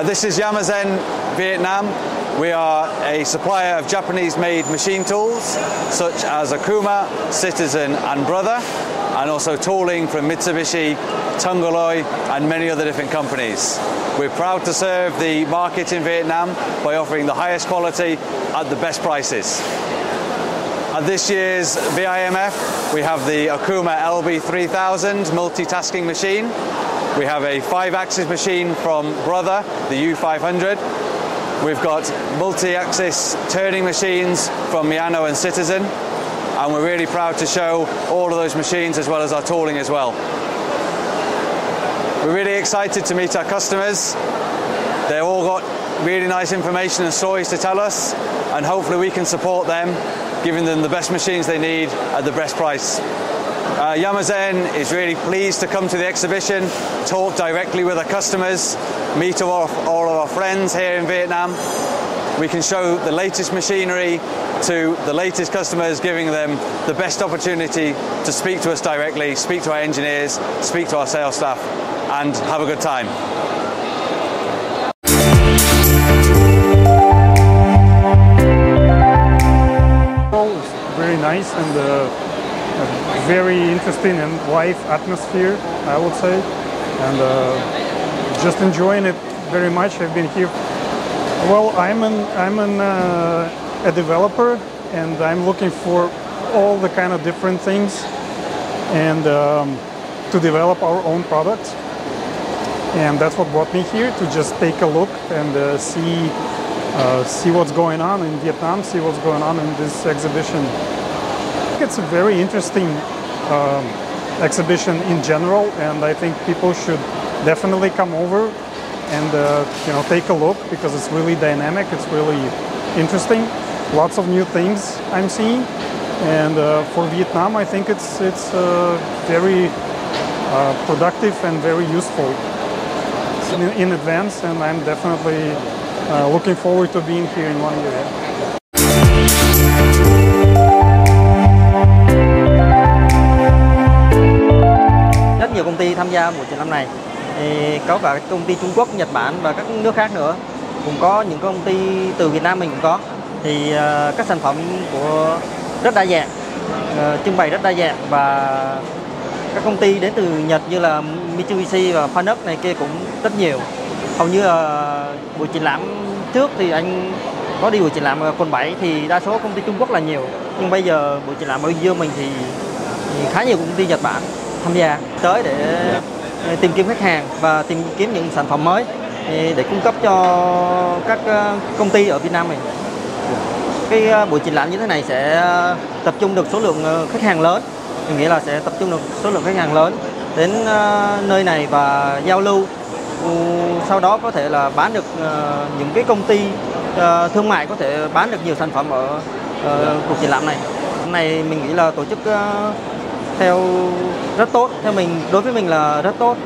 Uh, this is Yamazen Vietnam. We are a supplier of Japanese made machine tools such as Okuma, Citizen and Brother and also tooling from Mitsubishi, Tungaloy and many other different companies. We're proud to serve the market in Vietnam by offering the highest quality at the best prices. At this year's VIMF, we have the Okuma LB3000 multitasking machine. We have a five-axis machine from Brother, the U500. We've got multi-axis turning machines from Miyano and Citizen. And we're really proud to show all of those machines as well as our tooling as well. We're really excited to meet our customers. They've all got really nice information and stories to tell us and hopefully we can support them giving them the best machines they need at the best price. Uh, Yamazen is really pleased to come to the exhibition, talk directly with our customers, meet all, all of our friends here in Vietnam. We can show the latest machinery to the latest customers, giving them the best opportunity to speak to us directly, speak to our engineers, speak to our sales staff, and have a good time. Nice and uh, very interesting and live atmosphere, I would say, and uh, just enjoying it very much. I've been here. Well, I'm an I'm an uh, a developer, and I'm looking for all the kind of different things, and um, to develop our own product. And that's what brought me here to just take a look and uh, see uh, see what's going on in Vietnam, see what's going on in this exhibition. It's a very interesting um, exhibition in general, and I think people should definitely come over and uh, you know take a look because it's really dynamic. It's really interesting. Lots of new things I'm seeing, and uh, for Vietnam, I think it's it's uh, very uh, productive and very useful in, in advance, and I'm definitely uh, looking forward to being here in one year. Mùa buổi triển lãm này. Thì có cả công ty Trung Quốc, Nhật Bản và các nước khác nữa. Cũng có những công ty từ Việt Nam mình cũng có. Thì uh, các sản phẩm của rất đa dạng, uh, trưng bày rất đa dạng và các công ty đến từ Nhật như là Mitsubishi và Fanuc này kia cũng rất nhiều hầu như là buổi triển lãm trước thì anh có đi buổi triển lãm ở quận 7 thì đa số công ty Trung Quốc là nhiều nhưng bây giờ buổi triển lãm ở Dương mình thì, thì khá nhiều công ty Nhật Bản tham gia tới để dạ. Ờ, tìm kiếm khách hàng và tìm kiếm những sản phẩm mới để cung cấp cho các ờ, công ty ở Việt Nam mình. Cái ờ, buổi triển lãm như thế này sẽ tập trung được số lượng khách hàng lớn. Mình nghĩa là sẽ tập trung được số lượng khách hàng lớn đến nơi này và giao lưu. Ừ, sau đó có thể là bán được những cái công ty thương mại, có thể bán được nhiều sản phẩm ở cuộc triển lãm này. Hôm nay mình nghĩ là tổ chức theo rất tốt, theo mình đối với mình là rất tốt.